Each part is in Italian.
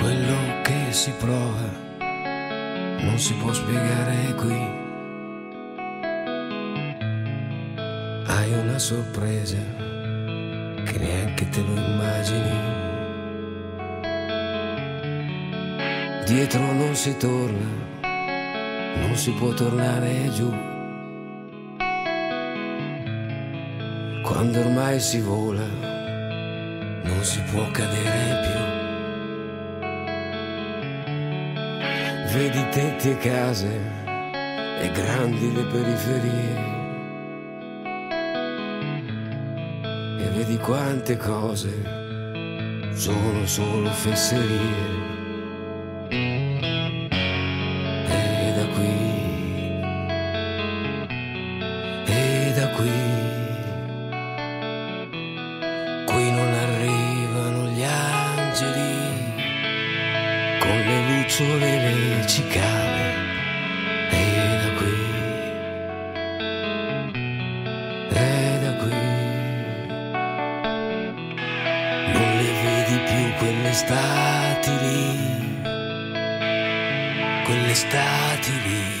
Quello che si prova non si può spiegare qui. Hai una sorpresa che neanche te lo immagini. Dietro non si torna, non si può tornare giù. Quando ormai si vola, non si può cadere più. Vedi tetti e case e grandi le periferie. E vedi quante cose sono solo fesserie. Le lucciole e le cicale e da qui e da qui. Non le vedi più quelle stati lì quelle stati lì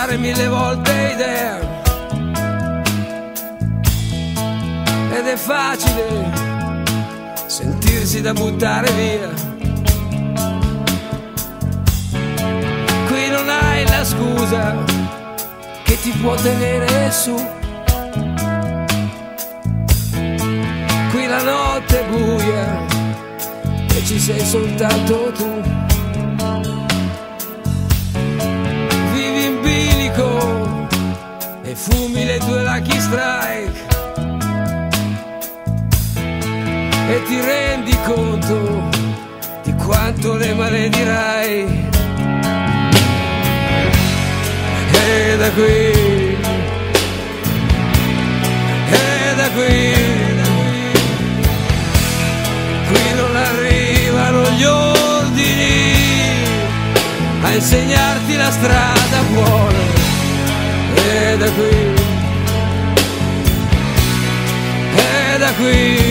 cambiare mille volte idea. Ed è facile sentirsi da buttare via. Qui non hai la scusa che ti può tenere su. Qui la notte è buia e ci sei soltanto tu. Fumi le tue lucky strike. E ti rendi conto di quanto le maledirai. E da qui e da qui qui non arrivano gli ordini a insegnarti la strada buona e da qui. E da qui